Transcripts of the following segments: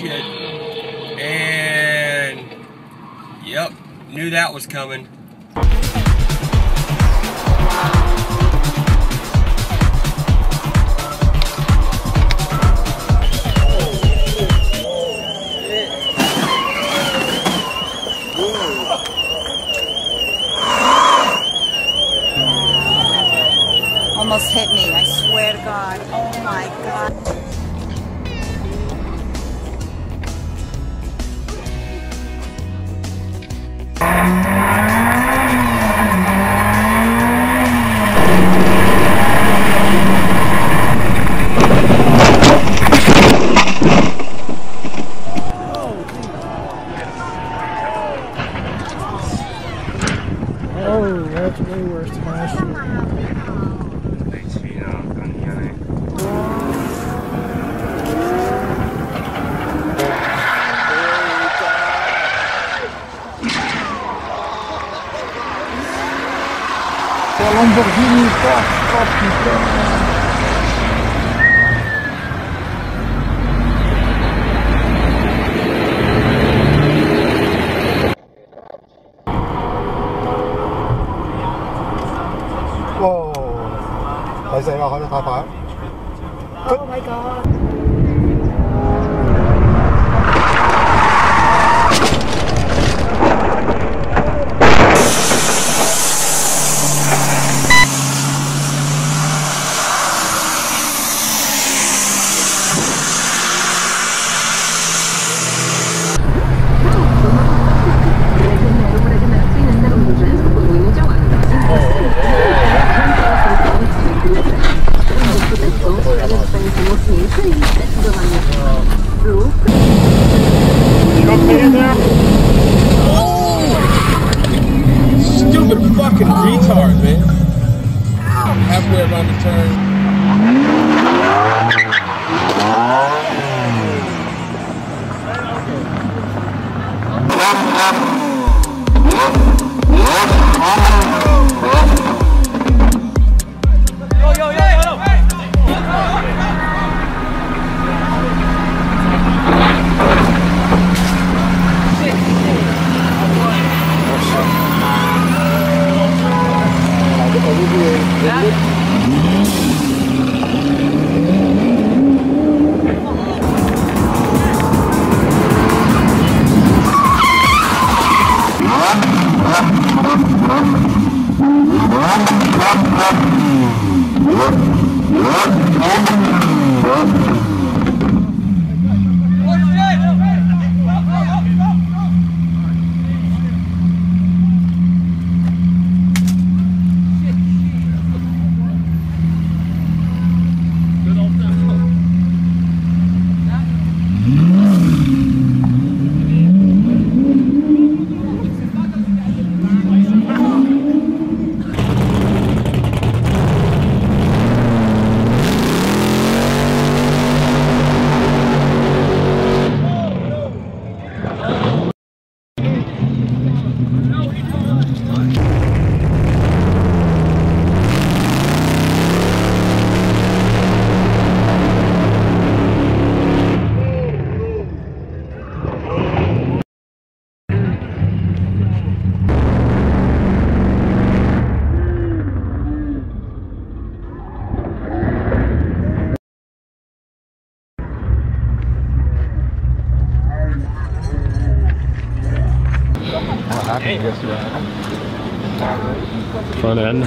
shit. And, yep, knew that was coming. almost hit me. I swear to God. Oh my God. The Lamborghini fuck, fucking fuck. Whoa. 睇死啦！开得太快。Oh my god！You What? What? What? Front end.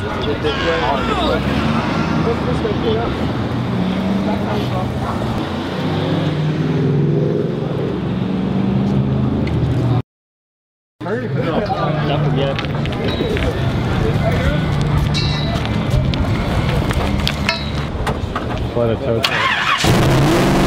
Nothing yet. It tow.